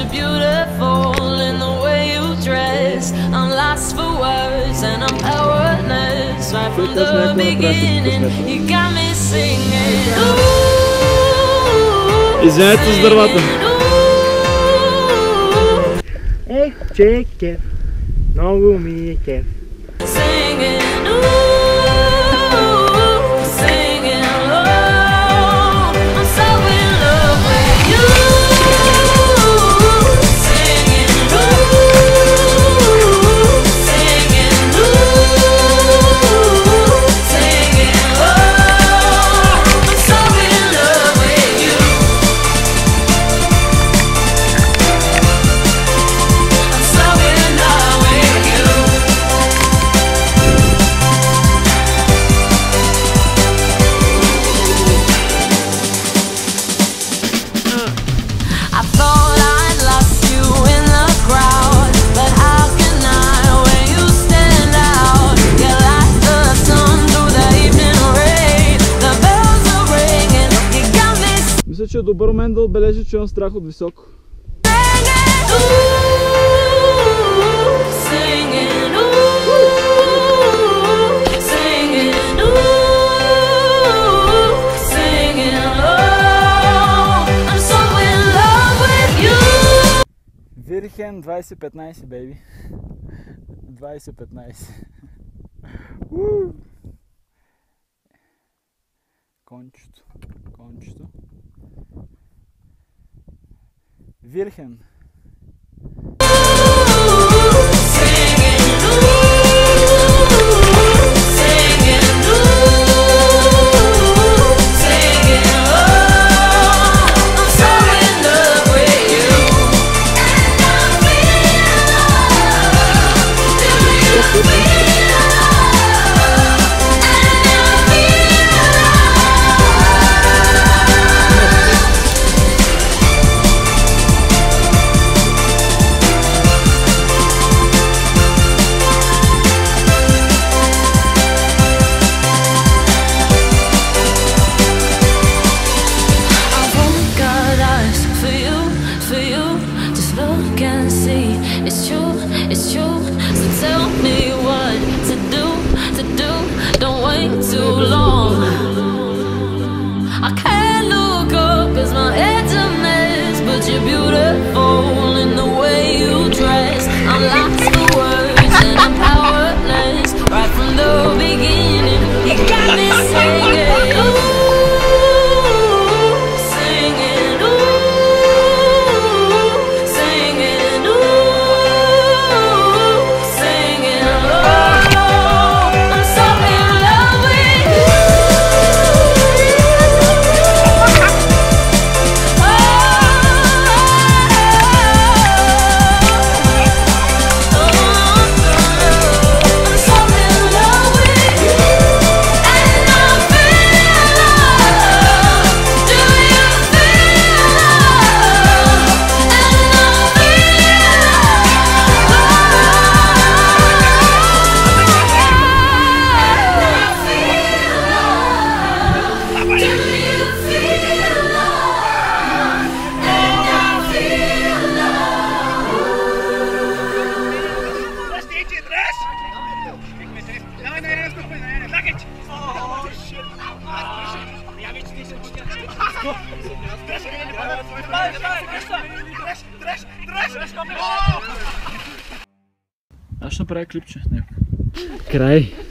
you're beautiful in the way you dress. I'm lost for words and I'm powerless right from the beginning. You got me singing. Ooh, İzleneti zırvatın. Ey çeker, navumi yeker. Singing. добър момент да отбележа, че имам страх от високо. Вирхен 2015, бейби. 2015. Кончето. Кончето. Virgen it's true. So tell me what to do, to do. Don't wait too long. I can't look up cause my head's a mess, but you're beautiful. Аз ще направя клипче с него. Край.